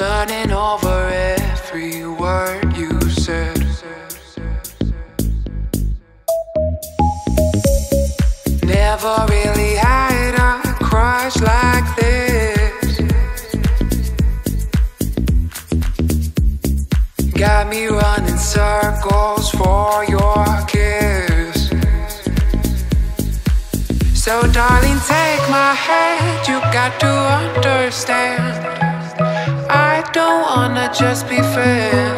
mulling over every word you said. Never really had a crush like this. Got me running circles for your kiss. So, darling, take my hand. You got to understand. Just be away.